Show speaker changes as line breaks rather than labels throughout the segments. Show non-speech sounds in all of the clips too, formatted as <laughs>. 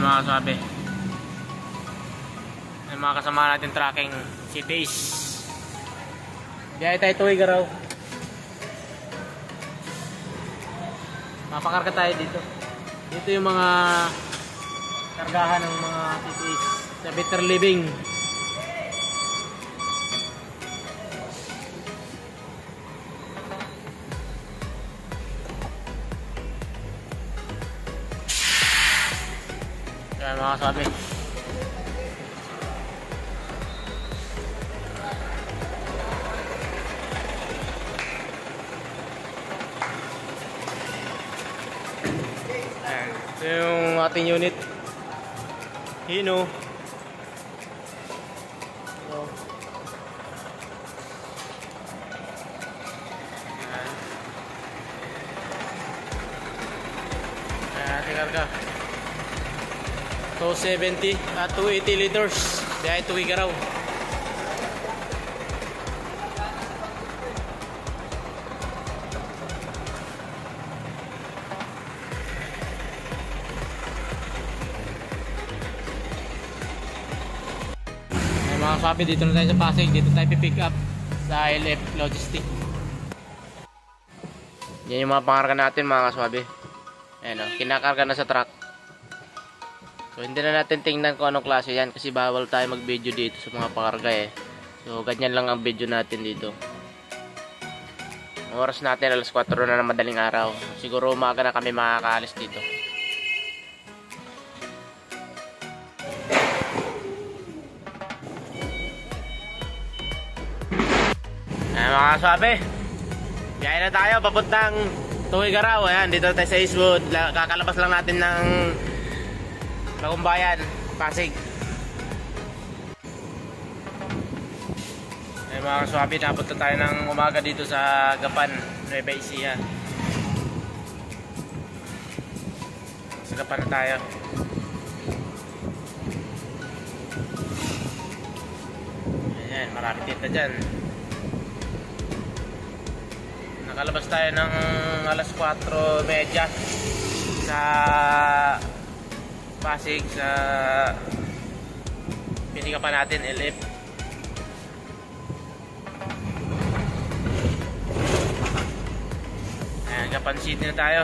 Ayan mga kasabi. Ayan mga kasama natin tracking si Taze. Biyahe tayo tuwig araw. Mapakarga tayo dito. Dito yung mga kargahan ng mga TTS sa Better Living. Mga kasabi. Ayan. Ito yung ating unit. Hino. 270 at 280 liters. Dahil tuwi ka raw. Mga kasabi, dito na tayo sa Pasig. Dito tayo pick up sa LF Logistic. Yan yung mga pangarga natin mga kaswabe. Ayan o, kinakarga na sa truck. So hindi na natin tingnan kung anong klase yan kasi bawal tayo mag-video dito sa mga pakarga eh. So ganyan lang ang video natin dito. Ang oras natin alas 4 na ng madaling araw. Siguro umaga na kami makakaalis dito. Ayan mga kasabi. Biyahe na tayo papuntang Tuwigaraw. Ayan dito tayo sa Eastwood. La- Kakalabas lang natin ng Bagumbayan, Pasig. Ay mga kaswabi, napunta tayo ng umaga dito sa Gapan, Nueva Ecija. Sa Gapan na tayo. Ayan, marami tinta dyan. Nakalabas tayo ng alas 4.30 sa Pasig sa pinika pa natin LF ayan Gapan City na tayo.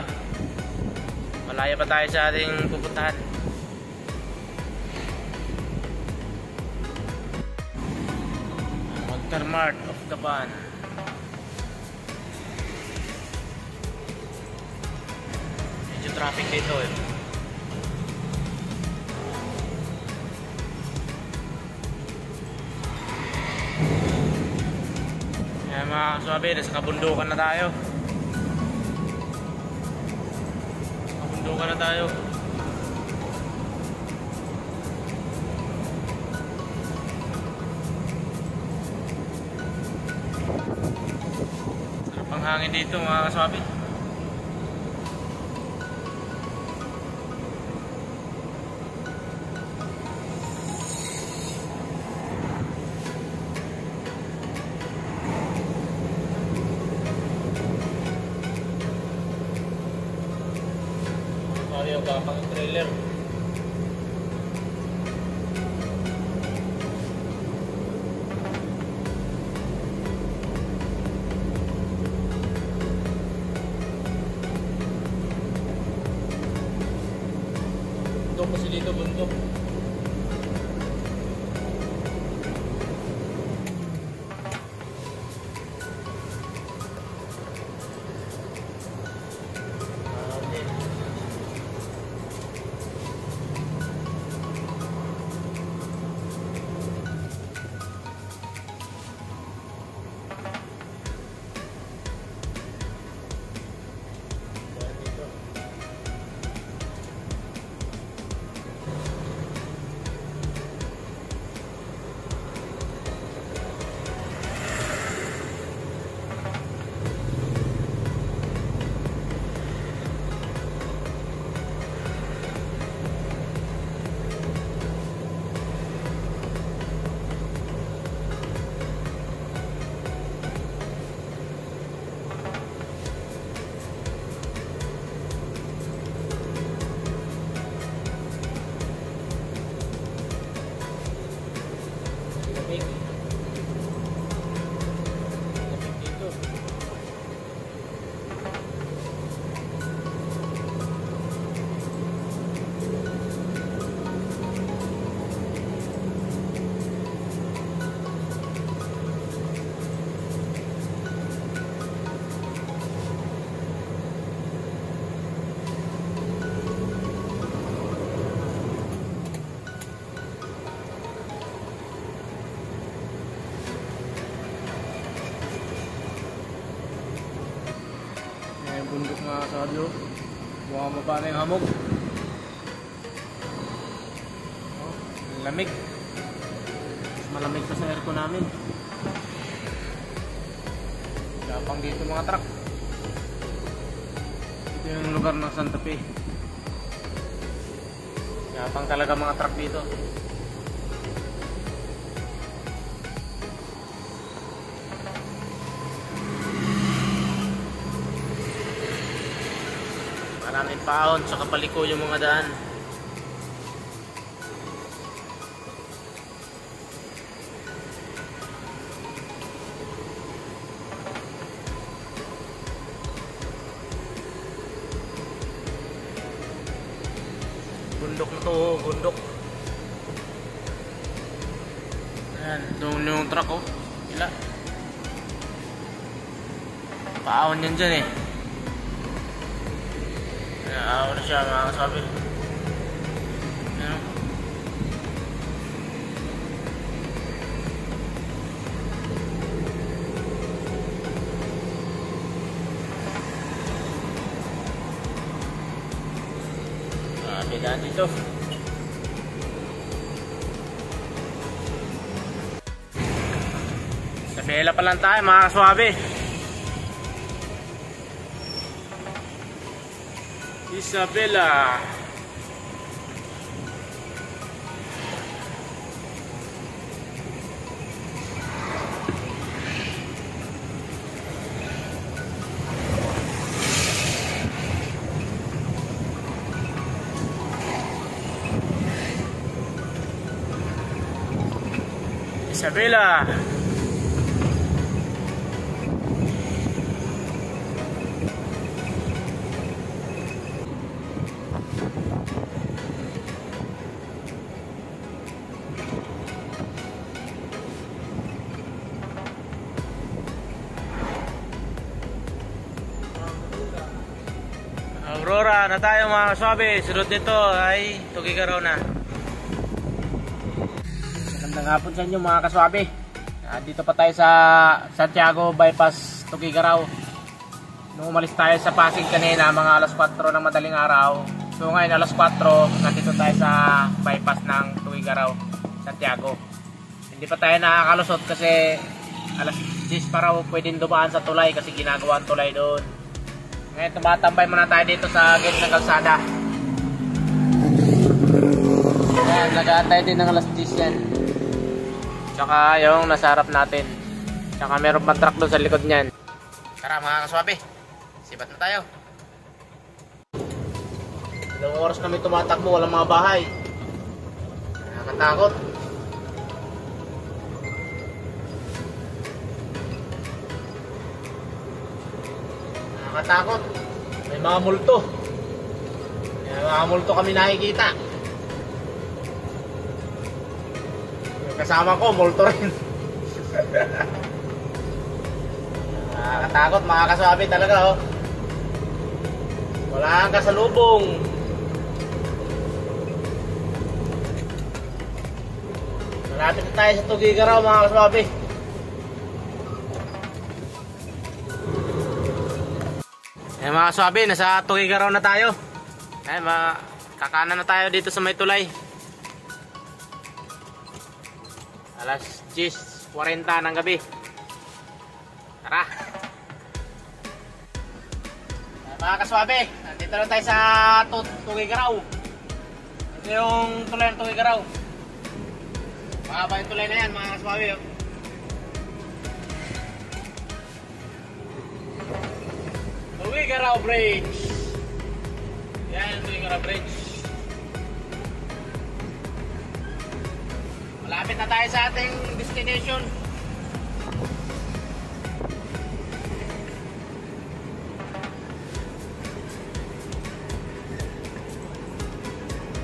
Malaya pa tayo sa ating pupuntahan. Magtarmart of Gapan medyo traffic dito eh mga kaswabe, nasa kabundukan na tayo. Kabundukan na tayo. Sarap ang hangin dito mga kaswabe. Ayaw ka pang trailer. Bundok kasi dito, bundok. 没。Mo pa na yung hamog. Oh, lamig. Malamig pa sa aircon namin. Gapang dito mga truck. Ito yung lugar ng Santa Fe. Gapang talaga mga truck dito. Maraming paon sa kapaliko yung mga daan. Bundok na to, oh, bundok. Ayan, doon yung truck oh. Ila. Paon yan dyan eh. Naawa na siya mga kasabi. Ano? Ah, bigaan dito. Sa Bella pa lang tayo mga kaswabe. Isabela. Isabela. Aurora na tayo mga kaswabe. Sunod nito ay Tugigaraw na. Magandang hapon sa inyo mga kaswabe. Ah, dito pa tayo sa Santiago Bypass Tugigaraw. Nung umalis tayo sa Pasig kanina mga alas 4 ng madaling araw. So ngayon alas 4 nandito tayo sa bypass ng Tugigaraw, Santiago. Hindi pa tayo nakakalusot kasi alas 10 pa raw pwedeng dumaan sa tulay kasi ginagawa ang tulay doon. Ngayon tumatambay muna tayo dito sa gate ng kalsada. Ayan, nag-aantay din ng alas 10 yan. Tsaka yung nasa harap natin. Tsaka meron pang truck doon sa likod niyan. Tara mga kaswabe, sibat na tayo. Ilang oras kami tumatakbo, walang mga bahay. Nakakatakot. Nakakatakot. May mga multo. May mga multo kami nakikita. Yung kasama ko, multo rin. <laughs> Nakakatakot, mga kasabi talaga oh. Wala kang kasalubong. Malapit na tayo sa Tugigaraw mga kasabi. Eh mga kasabi, nasa Tugigaraw na tayo. Eh mga kakanan na tayo dito sa may tulay. Alas 10.40 ng gabi. Tara! Eh, mga kaswabe, nandito lang tayo sa Tu- Tugigaraw. Ito yung tulay ng Tugigaraw. Mahaba yung tulay na yan mga kaswabe. Oh. Tugigaraw Bridge. Yan, Tugigaraw Bridge. Malapit na tayo sa ating destination.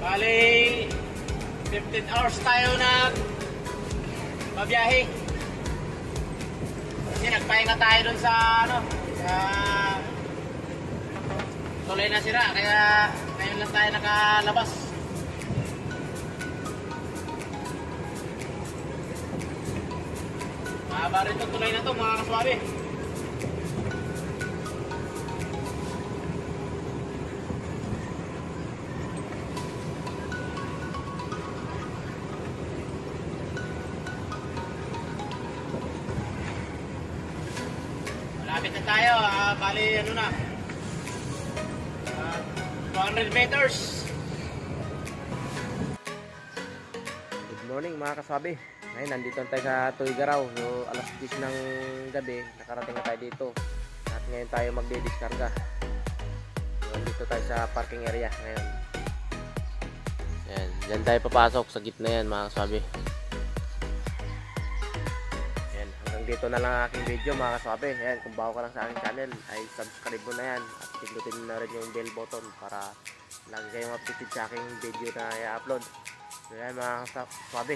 Bali, 15 hours tayo na mabiyahe. Kasi nagpahinga tayo dun sa ano, sa tuloy na sira kaya ngayon lang tayo nakalabas. Mahaba rin itong tuloy na to mga kaswabe. Malapit na tayo, ah, bali ano na, Ah, 200 meters. Good morning mga kasabi. Ngayon, nandito na tayo sa Tuigaraw. So, alas 10 ng gabi, nakarating na tayo dito. At ngayon tayo magdidiskarga. So, nandito tayo sa parking area ngayon. Yan, dyan tayo papasok sa gitna yan mga kasabi. Hanggang dito na lang ang aking video mga kasabi. Yan, kung bago ka lang sa aking channel, ay subscribe mo na yan. At pindutin na rin yung bell button para lagi kayong updated sa aking video na i-upload. So yan mga kasabi.